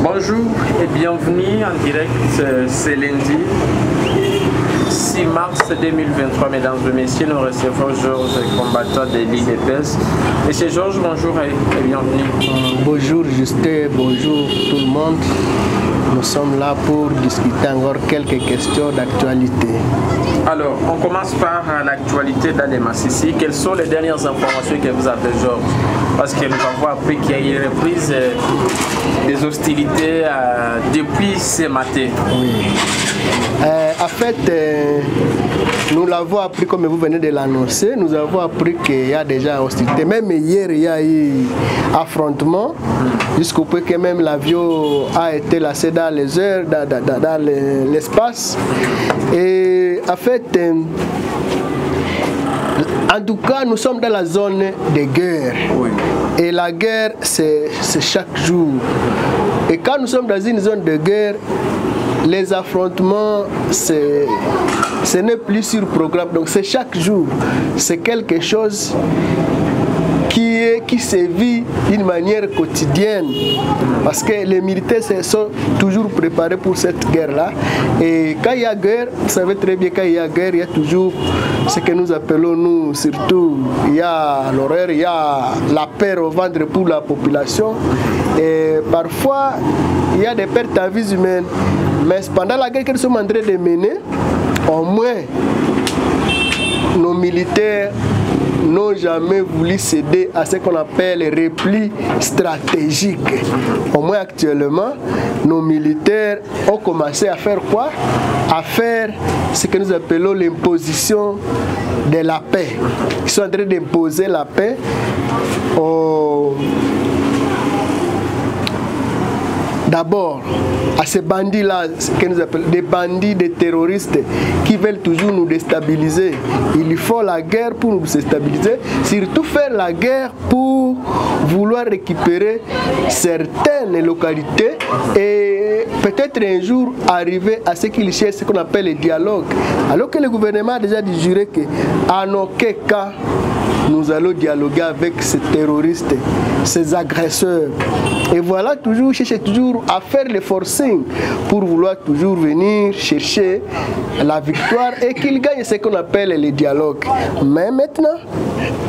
Bonjour et bienvenue en direct ce lundi 6 mars 2023, mesdames et messieurs, nous recevons Georges, combattant de l'IDPS. Monsieur Georges, bonjour et, bienvenue. Bonjour Justin, bonjour tout le monde. Nous sommes là pour discuter encore quelques questions d'actualité. Alors, on commence par l'actualité d'Ademassissi. Quelles sont les dernières informations que vous avez, Georges? Parce que nous avons appris qu'il y a eu une reprise des hostilités euh, depuis ce matin. Oui. Euh, en fait, euh, nous l'avons appris comme vous venez de l'annoncer. Nous avons appris qu'il y a déjà hostilité. Même hier, il y a eu affrontement. Jusqu'au point que même l'avion a été lancé dans les heures, dans, dans, dans l'espace. Et en fait, en tout cas, nous sommes dans la zone de guerre. Oui. Et la guerre, c'est chaque jour. Et quand nous sommes dans une zone de guerre, les affrontements, ce n'est plus sur programme. Donc c'est chaque jour. C'est quelque chose qui, est, qui se vit d'une manière quotidienne. Parce que les militaires sont toujours préparés pour cette guerre-là. Et quand il y a guerre, vous savez très bien, quand il y a guerre, il y a toujours ce que nous appelons, nous, surtout, il y a l'horreur, il y a la peur au ventre pour la population. Et parfois, il y a des pertes en vie humaine. Mais pendant la guerre que nous sommes en train de mener, au moins, nos militaires n'ont jamais voulu céder à ce qu'on appelle les replis stratégiques. Au moins actuellement, nos militaires ont commencé à faire quoi? À faire ce que nous appelons l'imposition de la paix. Ils sont en train d'imposer la paix aux d'abord à ces bandits-là, que nous appelons des bandits, des terroristes qui veulent toujours nous déstabiliser. Il faut la guerre pour nous déstabiliser, surtout faire la guerre pour vouloir récupérer certaines localités et peut-être un jour arriver à ce qu'ils cherchent, ce qu'on appelle le dialogue. Alors que le gouvernement a déjà dit juré qu'en aucun cas, nous allons dialoguer avec ces terroristes, ces agresseurs. Et voilà, toujours chercher toujours à faire le forcing pour vouloir toujours venir chercher la victoire et qu'ils gagnent ce qu'on appelle les dialogues. Mais maintenant,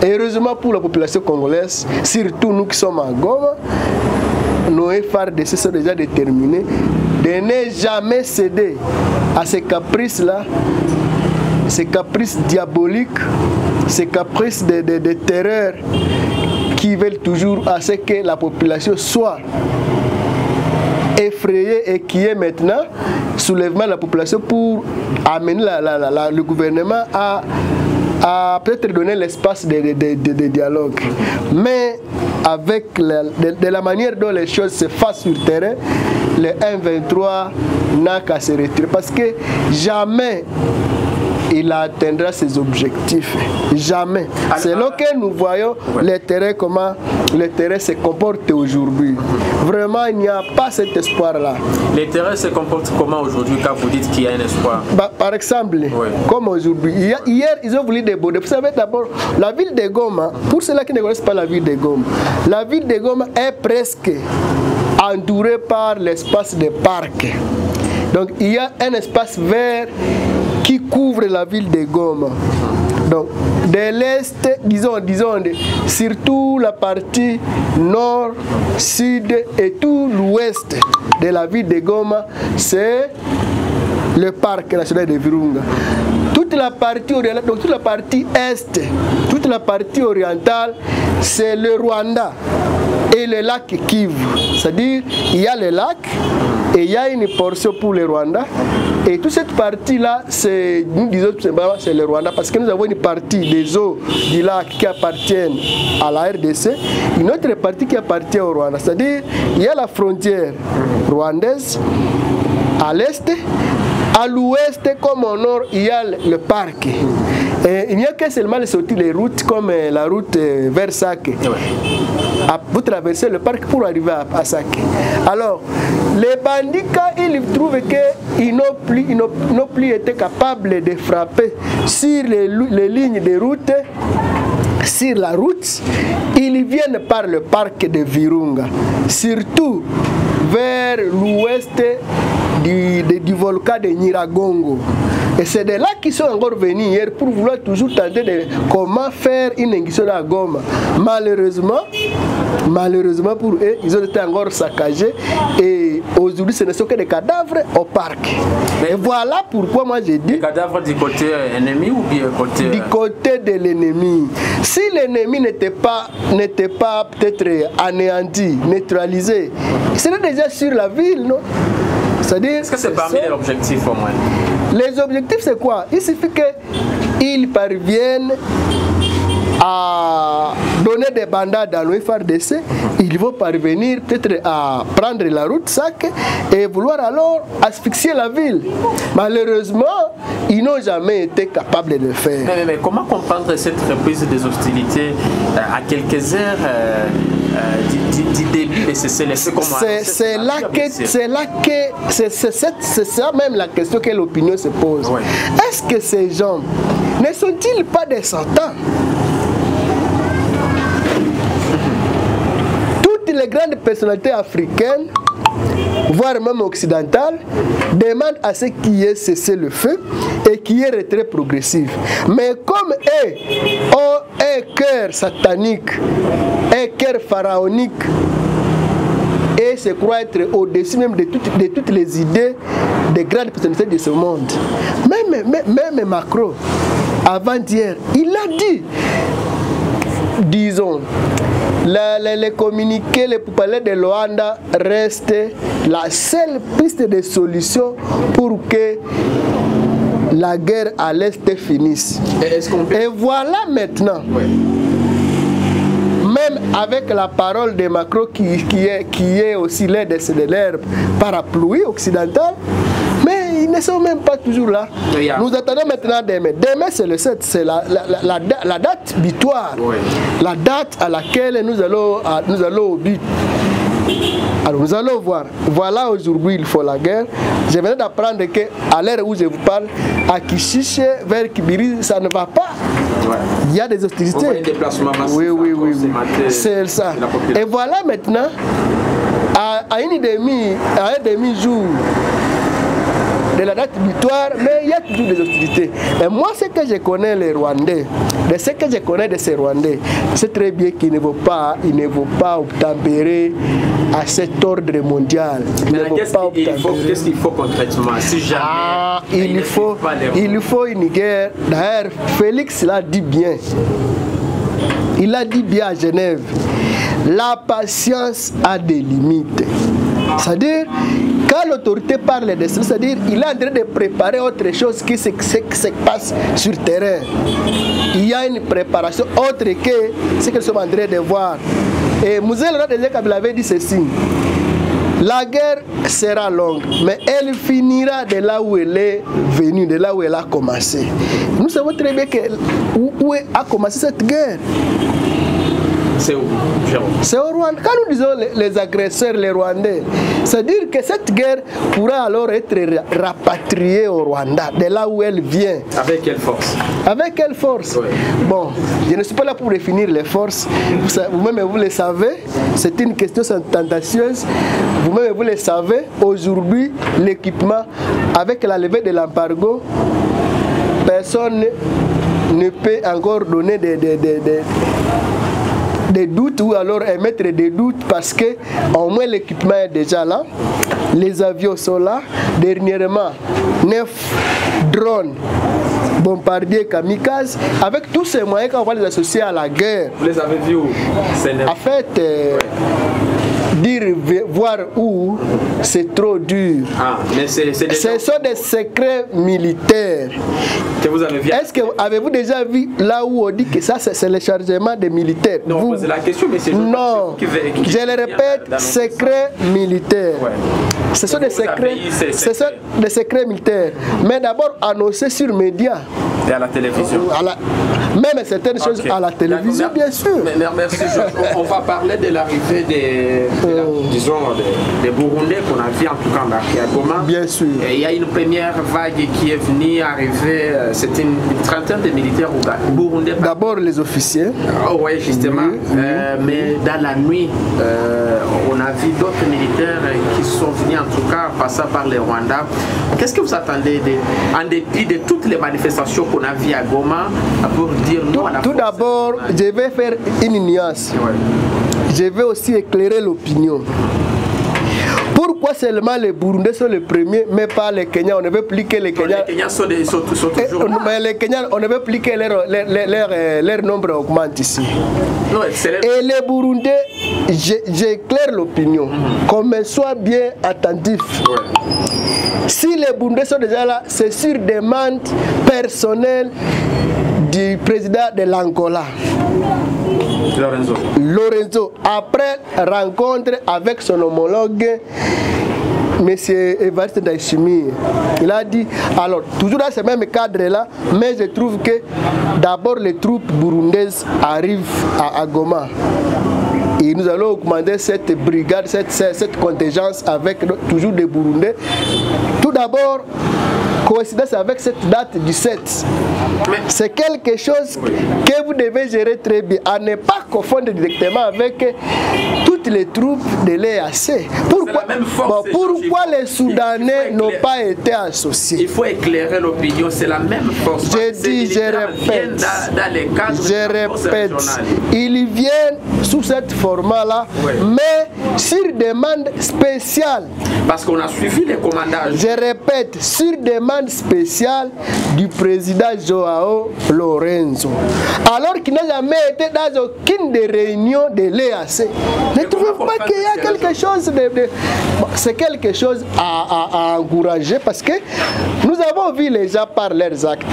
heureusement pour la population congolaise, surtout nous qui sommes à Goma, nos FRDC sont déjà déterminés de ne jamais céder à ces caprices-là, ces caprices diaboliques, ces caprices de, terreur qui veulent toujours à ce que la population soit effrayée et qui est maintenant soulèvement de la population pour amener le gouvernement à, peut-être donner l'espace de, dialogue. Mais avec la, de, la manière dont les choses se fassent sur le terrain, le 1-23 n'a qu'à se retirer. Parce que jamais il atteindra ses objectifs. Jamais. C'est là que nous voyons le terrain, comment le terrain se comporte aujourd'hui. Vraiment, il n'y a pas cet espoir-là. Les terrains se comportent comment aujourd'hui quand vous dites qu'il y a un espoir? Bah, Par exemple, oui. comme aujourd'hui. Hier, ils ont voulu déborder. Vous savez d'abord, la ville de Goma, pour ceux qui ne connaissent pas la ville de Goma, la ville de Goma est presque entourée par l'espace des parcs. Donc il y a un espace vert qui couvre la ville de Goma. Donc, de l'est, disons, disons, surtout la partie nord, sud et tout l'ouest de la ville de Goma, c'est le parc national de Virunga. Toute la partie orientale, donc toute la partie est, toute la partie orientale, c'est le Rwanda et le lac Kivu. C'est-à-dire, il y a le lac et il y a une portion pour le Rwanda. Et toute cette partie-là, c'est, nous disons tout simplement, c'est le Rwanda parce que nous avons une partie des eaux du lac qui appartiennent à la RDC, une autre partie qui appartient au Rwanda. C'est-à-dire, il y a la frontière rwandaise à l'est, à l'ouest comme au nord, il y a le parc. Et il n'y a que seulement les sorties, les routes comme la route vers Sake. vous traversez le parc pour arriver à, Saké. Alors, les bandits, quand ils trouvent plus, ils n'ont plus été capables de frapper sur les, lignes de route, sur la route, ils viennent par le parc de Virunga, surtout vers l'ouest du, du, du, volcan de Niragongo. Et c'est de là qu'ils sont encore venus hier pour vouloir toujours tenter de comment faire une inguisson à Goma. Malheureusement, malheureusement pour eux, ils ont été encore saccagés et aujourd'hui ce ne sont que des cadavres au parc. Mais et voilà pourquoi moi j'ai dit... Des cadavres du côté ennemi ou bien côté... Du côté de l'ennemi. Si l'ennemi n'était pas, n'était pas peut-être anéanti, neutralisé, il serait déjà sur la ville, non? Est-ce que c'est parmi les objectifs au moins? Les objectifs, c'est quoi? Il suffit qu'ils parviennent à donner des bandades dans le FRDC, ils vont parvenir peut-être à prendre la route SAC et vouloir alors asphyxier la ville. Malheureusement, ils n'ont jamais été capables de le faire. Mais, mais, mais comment comprendre cette reprise des hostilités euh, à quelques heures euh, euh, du, du, début de C'est là que c'est là que c'est ça même la question que l'opinion se pose. Ouais. Est-ce que ces gens ne sont-ils pas des sentants les grandes personnalités africaines, voire même occidentales, demandent à ce qu'il y ait cessé le feu et qu'il y ait retrait progressif. Mais comme eux ont un cœur satanique, un cœur pharaonique, et se croient être au-dessus même de toutes, de toutes, les idées des grandes personnalités de ce monde. Même, même, même Macron, avant-hier, il a dit, disons, les, communiqués, les parler de Luanda restent la seule piste de solution pour que la guerre à l'Est finisse. Et, peut... Et voilà maintenant. Oui. Même avec la parole de Macron qui, qui, est, qui est aussi l'aide de l'herbe parapluie occidentale, ils ne sont même pas toujours là. Nous attendons maintenant demain. Demain, c'est le 7, c'est la, la, la, la, date victoire. Oui. La date à laquelle nous allons, nous allons au but. Alors nous allons voir. Voilà aujourd'hui il faut la guerre. Je viens d'apprendre qu'à l'heure où je vous parle, à Kishiche vers Kibiri, ça ne va pas. Ouais. Il y a des hostilités. Oui, oui, oui. oui. C'est ça. Et voilà maintenant, à, à une demi, à un demi-jour de la date butoir, mais il y a toujours des hostilités. Et moi, ce que je connais les Rwandais, de ce que je connais de ces Rwandais, c'est très bien qu'ils ne vont pas, ils ne vont pas obtempérer à cet ordre mondial. Qu'est-ce qu'il faut, concrètement? Si jamais ah, il, faut, il faut une guerre. D'ailleurs, Félix l'a dit bien. Il a dit bien à Genève, la patience a des limites. C'est-à-dire, quand l'autorité parle de ça, c'est-à-dire il est en train de préparer autre chose qui se, se, se passe sur le terrain. Il y a une préparation autre que ce que nous sommes en train de voir. Et Mouzel Kabila avait dit ceci. La guerre sera longue, mais elle finira de là où elle est venue, de là où elle a commencé. Nous savons très bien que, où a commencé cette guerre. C'est où C'est au Rwanda. Quand nous disons les, les agresseurs, les Rwandais, c'est-à-dire que cette guerre pourra alors être rapatriée au Rwanda, de là où elle vient. Avec quelle force? Avec quelle force? Oui. Bon, je ne suis pas là pour définir les forces. Vous-même, vous le savez, c'est une question tentacieuse. Vous-même, vous le savez, aujourd'hui, l'équipement, avec la levée de l'embargo, personne ne peut encore donner des, des, des, des des doutes ou alors émettre des doutes parce que au moins l'équipement est déjà là, les avions sont là. Dernièrement, neuf drones bombardiers kamikazes, avec tous ces moyens qu'on va les associer à la guerre. Vous les avez vus où? En fait, euh, ouais dire voir où c'est trop dur. Ah, mais c'est, c'est Ce sont des secrets militaires. Que vous avez vu Est-ce que avez-vous déjà vu là où on dit que ça c'est, c'est le chargement des militaires? Non, vous... c'est la question, mais c'est non. Qui, qui, je le répète, secrets militaires. Ouais. Ce sont des secrets, ce sont des secrets militaires. Mais d'abord annoncés sur médias. Et à la télévision Même certaines choses à la télévision, bien sûr. merci, on, va parler de l'arrivée des, oh. disons, des, Burundais qu'on a vu en tout cas embarquer à Goma. Bien sûr. il y a une première vague qui est venue arriver, euh, c'était une, trentaine de militaires burundais. D'abord les officiers. Oh, oui, justement. Euh, mais dans la nuit, euh, on a vu d'autres militaires qui sont venus en tout cas passer par le Rwanda. Qu'est-ce que vous attendez en dépit de toutes les manifestations qu'on a vues à Goma pour dire non à la Tout d'abord, je vais faire une nuance. Je vais aussi éclairer l'opinion. Pourquoi seulement les Burundais sont les premiers, mais pas les Kenyans? On ne veut plus que les Kenyans. Les Kenyans sont, des, sont, sont toujours là. Mais les Kenyans, on ne veut plus que leur, leur, leur, euh, leur nombre augmente ici. Non, Et les Burundais, j'éclaire l'opinion, -hmm. qu'on me soit bien attentif. Ouais. Si les Burundais sont déjà là, c'est sur demande personnelle du président de l'Angola. Lorenzo. Lorenzo, après rencontre avec son homologue, M. Evariste Daishimi, il a dit, alors, toujours dans ce même cadre-là, mais je trouve que d'abord les troupes burundaises arrivent à Agoma. Et nous allons augmenter cette brigade, cette, cette contingence avec toujours des Burundais. Tout d'abord, coïncidence avec cette date du 7. C'est quelque chose que vous devez gérer très bien, à ne pas confondre directement avec les troupes de l'EAC. Pourquoi, bon, pourquoi les Soudanais n'ont pas été associés? Il faut éclairer l'opinion, c'est la même force. Je dis, je répète, je répète, ils viennent sous cette format-là, mais sur demande spéciale. Parce qu'on a suivi les commandages. Je répète, sur demande spéciale du président Joao Lorenzo. Alors qu'il n'a jamais été dans aucune des réunions de l'EAC. Ne trouvez pas qu'il y a quelque chose de... de... Bon, C'est quelque chose à, à, à encourager parce que nous avons vu les gens par leurs actes.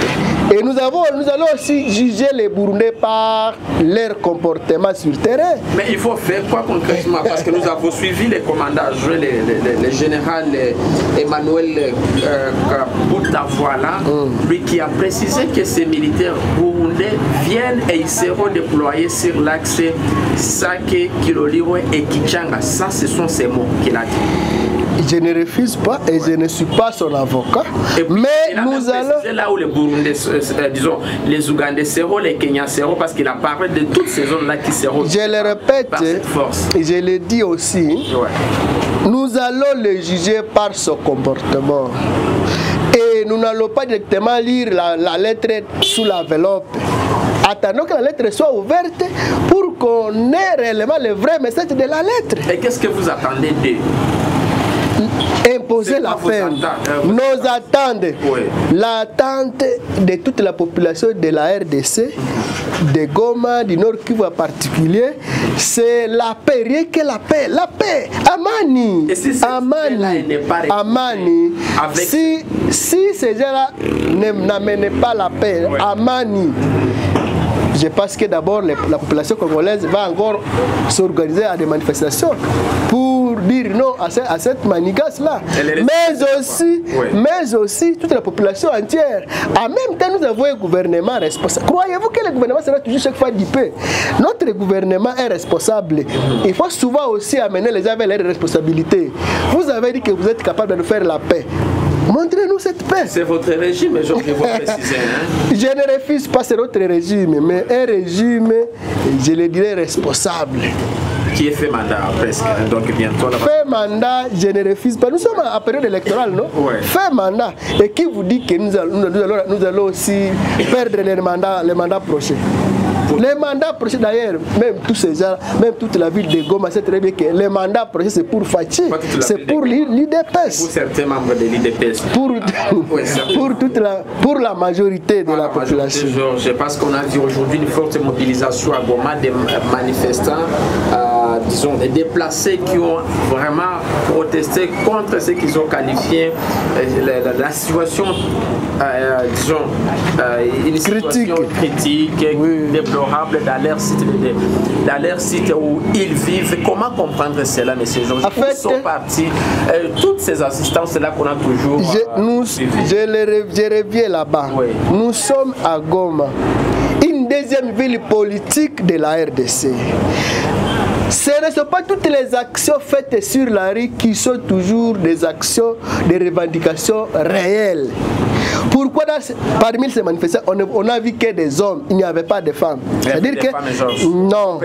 Et nous, avons, nous allons aussi juger les Burundais par leur comportement sur le terrain. Mais il faut faire quoi concrètement? Parce que nous avons suivi les commandages, le, le, le, général Emmanuel euh, Boutavoila, mm. lui qui a précisé que ces militaires burundais viennent et ils seront déployés sur l'axe Sake, Kiloliro et Kichanga. Ça, ce sont ces mots qu'il a dit je ne refuse pas et je ne suis pas son avocat. Puis, mais nous allons. C'est là où les Burundais, euh, disons, les Ougandais seront, les Kenyans seront, parce qu'il a parlé de toutes ces zones-là qui seront. Je le répète, et je le dis aussi, ouais. nous allons le juger par son comportement. Et nous n'allons pas directement lire la, la lettre sous l'enveloppe attendons que la lettre soit ouverte pour qu'on ait réellement le vrai message de la lettre. Et qu'est-ce que vous attendez d'eux? Imposer la peine. Nos attentes, oui. l'attente de toute la population de la RDC, de Goma, du Nord Kivu en particulier, c'est la paix, rien que la paix, la paix, Amani, si Amani, Amani, avec... si, si ces gens-là n'amènent pas la paix, oui. Amani, je pense que d'abord la population congolaise va encore s'organiser à des manifestations pour dire non à, ce, à cette manigasse-là. Mais aussi, oui. mais aussi toute la population entière. En même temps, nous avons un gouvernement responsable. Croyez-vous que le gouvernement sera toujours chaque fois dipé Notre gouvernement est responsable. Il faut souvent aussi amener les gens vers leurs responsabilités. Vous avez dit que vous êtes capable de nous faire la paix. Montrez-nous cette paix. C'est votre régime, je préciser. Hein? Je ne refuse pas, c'est notre régime, mais un régime, je le dirais, responsable. Qui est fait mandat presque, donc bientôt là Fait mandat, je ne refuse pas. Nous sommes en période électorale, non ouais. Fait mandat. Et qui vous dit que nous allons, nous allons, nous allons aussi perdre les mandats, les mandats prochains les mandats prochains d'ailleurs, même tous ces gens, même toute la ville de Goma, c'est très bien que les mandats prochains c'est pour Fachi, c'est pour l'IDPS. Pour certains membres de l'IDPS. Pour, ah, ouais, pour, toute la, pour la majorité de ah, la, la population. Je pense qu'on a vu aujourd'hui une forte mobilisation à Goma des manifestants. Euh, disons, des déplacés qui ont vraiment protesté contre ce qu'ils ont qualifié la, situation, disons, une situation critique, déplorable dans leur site, dans leur site où ils vivent. Comment comprendre cela, M. Georges En fait, sont partis toutes ces assistances-là qu'on a toujours. Je, nous, je, reviens là-bas. Nous sommes à Goma, une deuxième ville politique de la RDC. Ce ne sont pas toutes les actions faites sur la rue qui sont toujours des actions, des revendications réelles. Pourquoi parmi ces manifestants, on, a vu que des hommes, il n'y avait pas de femmes? C'est-à-dire que. Femmes, non.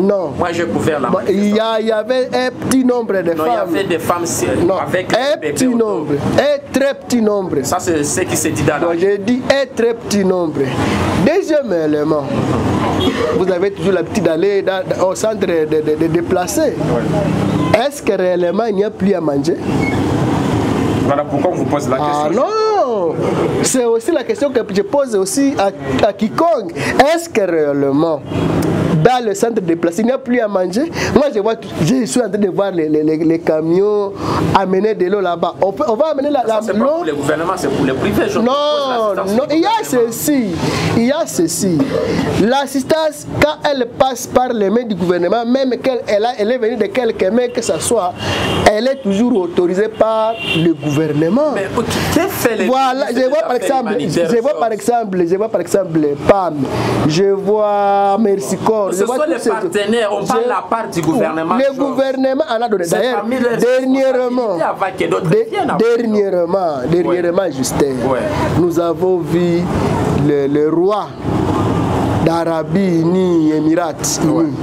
Non. Moi, j'ai couvert la il, y il y avait un petit nombre de non, femmes. Il y avait des femmes non. avec un petit nombre. Un très petit nombre. Ça, c'est ce qui s'est dit dans la. J'ai dit un très petit nombre. Deuxième élément, vous avez toujours l'habitude d'aller au centre de, de, de déplacer. Est-ce que réellement il n'y a plus à manger? Voilà pourquoi vous pose la question. Ah non C'est aussi la question que je pose aussi à, à quiconque. Est-ce que réellement dans le centre de place, il n'y a plus à manger. Moi, je, vois, je suis en train de voir les, les, les camions amener de l'eau là-bas. On, on, va amener la, l'eau. C'est pas pour le gouvernement, c'est pour les privés. non, non, il y a ceci. Il y a ceci. L'assistance, quand elle passe par les mains du gouvernement, même qu'elle elle, est venue de quelques mains que ce soit, elle est toujours autorisée par le gouvernement. Mais que fait les Voilà, je vois par exemple, je vois par exemple, je vois par exemple PAM, je vois Merci Corps, ce sont les partenaires, on parle la part du gouvernement. Le gouvernement en a donné. D'ailleurs, dernièrement, dernièrement, dernièrement, Justin, nous avons vu le, le roi d'Arabie ni Émirats unis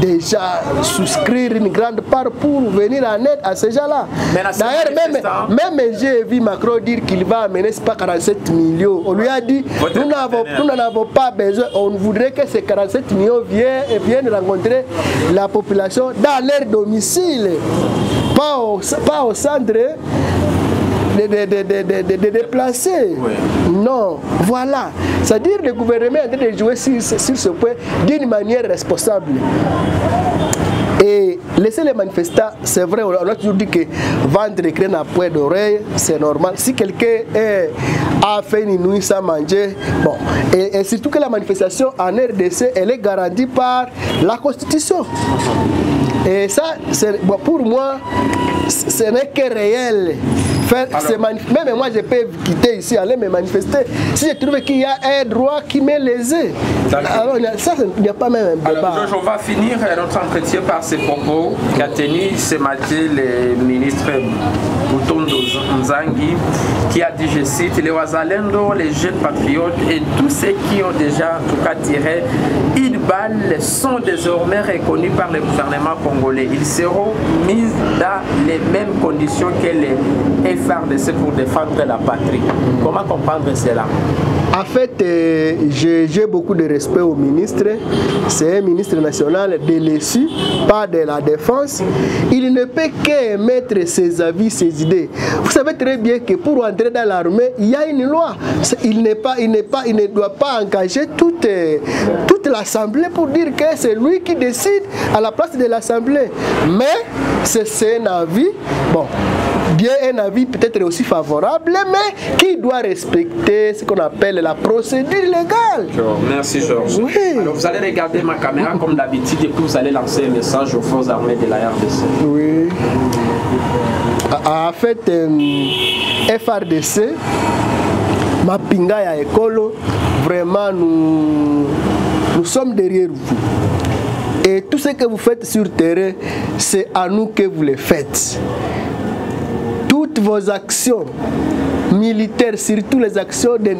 déjà souscrire une grande part pour venir en aide à ces gens-là. D'ailleurs, même, même j'ai vu Macron dire qu'il va amener pas 47 millions. On lui a dit nous n'en avons pas besoin. On voudrait que ces 47 millions viennent, viennent rencontrer la population dans leur domicile, pas au, pas au centre de, de, de, de déplacer. Non, voilà. C'est-à-dire que le gouvernement est en train de jouer sur, sur ce point d'une manière responsable. Et laisser les manifestants, c'est vrai, on a toujours dit que vendre des graines à poids d'oreille, c'est normal. Si quelqu'un a fait une nuit sans manger, bon. Et, et, surtout que la manifestation en RDC, elle est garantie par la Constitution. Et ça, bon, pour moi, ce n'est que réel. Faire, même moi, je peux quitter ici, aller me manifester. Si je trouve qu'il y a un droit qui m'est lésé, alors ça, il n'y a pas même un débat. Alors, on va finir notre entretien par ces propos qu'a tenu ce matin le ministre Butondo Nzangi, qui a dit, je cite, les Wazalendo, les jeunes patriotes et tous ceux qui ont déjà, en tout cas, tiré une balle sont désormais reconnus par le gouvernement congolais. Ils seront mis dans les mêmes conditions que les FRDC pour défendre la patrie. Comment comprendre cela? En fait, euh, j'ai beaucoup de respect au ministre. C'est un ministre national de l'ESU, pas de la défense. Il ne peut qu'émettre ses avis, ses idées. Savez très bien que pour entrer dans l'armée, il y a une loi. Il, n'est pas, il, n'est pas, il ne doit pas engager toute, toute l'Assemblée pour dire que c'est lui qui décide à la place de l'Assemblée. Mais c'est un avis. Bon, bien un avis peut-être aussi favorable, mais qui doit respecter ce qu'on appelle la procédure légale. Merci Georges. Alors vous allez regarder ma caméra comme d'habitude et puis vous allez lancer un message aux forces armées de la RDC. Oui. En fait, FRDC, Mapinga ya Ekolo, vraiment nous, nous sommes derrière vous. Et tout ce que vous faites sur terrain, c'est à nous que vous le faites toutes vos actions militaires, surtout les actions de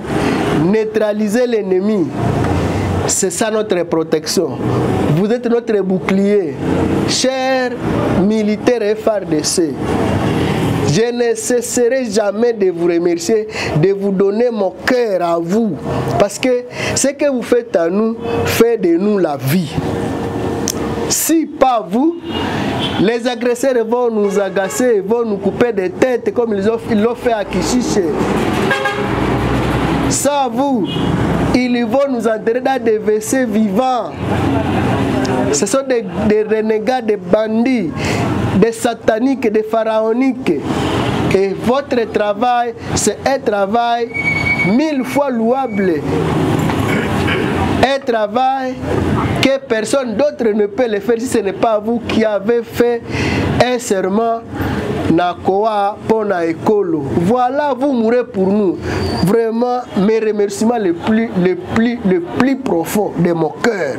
neutraliser l'ennemi, c'est ça notre protection. Vous êtes notre bouclier, chers militaires FRDC. Je ne cesserai jamais de vous remercier, de vous donner mon cœur à vous. Parce que ce que vous faites à nous fait de nous la vie. Si pas vous, les agresseurs vont nous agacer, vont nous couper des têtes comme ils l'ont fait à Kishiche. Sans vous, ils vont nous enterrer dans des WC vivants. Ce sont des, des renégats, des bandits, des sataniques, des pharaoniques. Et votre travail, c'est un travail mille fois louable. Un travail que personne d'autre ne peut le faire si ce n'est pas vous qui avez fait un serment Nakoa Pona Ekolo. Voilà, vous mourrez pour nous. Vraiment, mes remerciements les plus, les plus, les plus profonds de mon cœur.